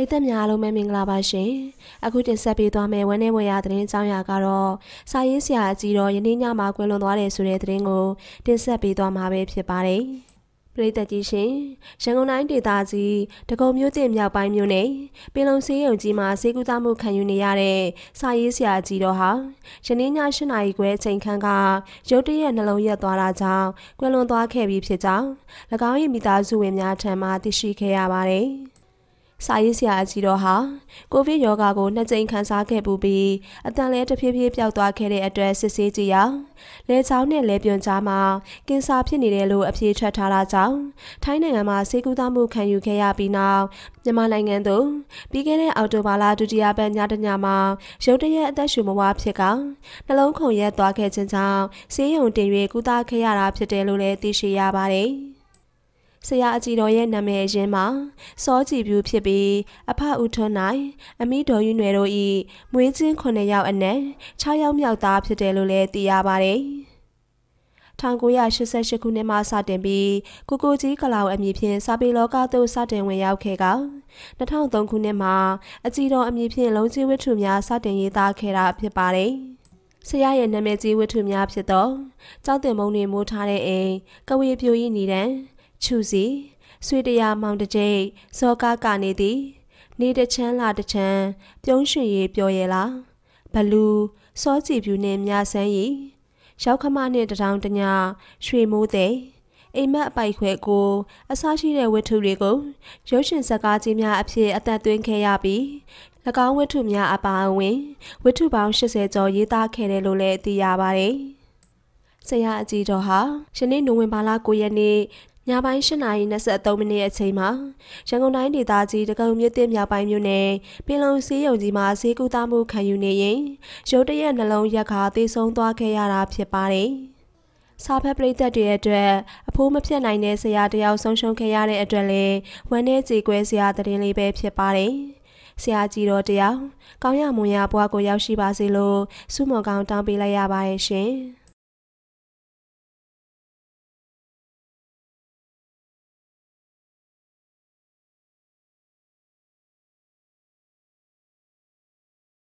ရိသတ်များအားလုံးပဲမင်္ဂလာပါရှင်အခုတင်ဆက်ပေးသွားမယ့်ဝန်းနေဝရသတင်းအကြောင်းအရာကတော့စာရေးဆရာအကြီးတော်ယနေ့ညမှာကွယ်လွန်သွားတယ်ဆိုတဲ့သတင်းကိုတင်ဆက်ပေးသွားမှာပဲဖြစ်ပါတယ်ပရိသတ်ကြီးရှင်ရန်ကုန်တိုင်းဒေသကြီးတကုံမြို့တင်မြောက်ပိုင်းမြို့နယ်ပင်လုံစေးရုံကြီးမှာစေကူသားမှုခံယူနေရတဲ့စာရေးဆရာကြီးတော်ဟာယနေ့ည၈နာရီခွဲအချိန်ခန့်ကရုတ်တရက်နှလုံးရက်သွားတာကြောင့်ကွယ်လွန်သွားခဲ့ပြီးဖြစ်ကြောင်း၎င်း၏မိသားစုဝင်များထံမှသိရှိခဲ့ရပါတယ်။ စာရေးဆရာအကြီးတော်ဟာကိုဗစ်ရောဂါကိုနှစ်ကြိမ်ခံစားခဲ့ပူပြီးအတန်လဲတဖြည်းဖြည်းပျောက်သွားခဲ့တဲ့အတွက်စစ်ဆေးကြည့်ရာလဲချောင်းနဲ့လဲပြွန်ကြားမှာကင်ဆာဖြစ်နေတယ်လို့အဖြေထွက်ထားတာကြောင့်ထိုင်းနိုင်ငံမှာဆေးကုသမှုခံယူခဲ့ရပြီးနောက်မြန်မာနိုင်ငံသို့ပြီးခဲ့တဲ့အောက်တိုဘာလဒုတိယပတ်ညတညမှာရုတ်တရက်အသက်ရှူမဝါဖြစ်ကနှလုံးခုန်ရက်သွားခဲ့ခြင်းကြောင့်ဆေးရုံတင်၍ကုသခဲ့ရတာဖြစ်တယ်လို့လည်းသိရှိရပါတယ်။ ဆရာအကြီးတော်ရဲ့နာမည်ရင်းမှာစောကြည်ပြူဖြစ်ပြီးအဖဦးထွန်းနိုင်အမိတော်ယူနွယ်တို့ဤမွေးချင်း9ယောက်အနက်6ယောက်မြောက်သားဖြစ်တယ်လို့လည်းသိရပါတယ်1988ခုနှစ်မှစတင်ပြီးကိုကိုကြီးကလောင်အမည်ဖြင့်စာပေလောကသို့စတင်ဝင်ရောက်ခဲ့က2003ခုနှစ်မှာအကြီးတော်အမည်ဖြင့်လုံးကြီးဝတ္ထုများစတင်ရေးသားခဲ့တာဖြစ်ပါတယ်။ဆရာရဲ့နာမည်ကြီးဝတ္ထုများဖြစ်သောကြောက်တင်မုံတွေမိုးထားတဲ့အိမ်ကဝေပြိုဤနေတံ ချူစီဆွေတရားမောင်တကျိတ်ဇောကားကနေသည်နေတချမ်းလာတချမ်းပြုံးရွှင်ရေးပြောရဲလားဘလူစောကြည်ပြူနှင့်မြဆန်းရီရောက်ခမနှင့်တထောင်တညရွှေမိုးတဲ့အိမ်မက်အပိုက်ခွဲကိုအစားရှိတဲ့ဝတ္ထုတွေကိုရုပ်ရှင်ဇာတ်ကားကြီးများအဖြစ်အသက်သွင်းခဲ့ရပြီး၎င်းဝတ္ထုများအပါအဝင်ဝတ္ထုပေါင်း80ကျော်ရေးသားခဲ့တယ်လို့လည်းသိရပါတယ်။ဆရာအကြီးတော်ဟာယနေ့နိုဝင်ဘာလ9ရက်နေ့ ညပိုင်း၈နာရီ23မိနစ်အချိန်မှာရန်ကုန်တိုင်းဒေသကြီးတကုံမြို့တင်မြောက်ပိုင်းမြို့နယ်ပင်လုံစည်းရုံကြီးမှာဈေးကူးသားမှုခံယူနေရင်ရုတ်တရက်နှလုံးရက်ခါသေဆုံးသွားခဲ့ရတာဖြစ်ပါတယ်။စာဖတ်ပရိသတ်တွေအတွက်အဖိုးမဖြတ်နိုင်တဲ့ဆရာတယောက်ဆုံးရှုံးခဲ့ရတဲ့အတွက်လည်းဝမ်းနည်းကြေကွဲစရာသတင်းလေးပဲဖြစ်ပါတယ်။ဆရာကြီးတော်တယောက်ကောင်းရမွန်ရဘွားကိုရောက်ရှိပါစေလို့ဆုမွန်ကောင်းတောင်းပေးလိုက်ရပါတယ်ရှင်။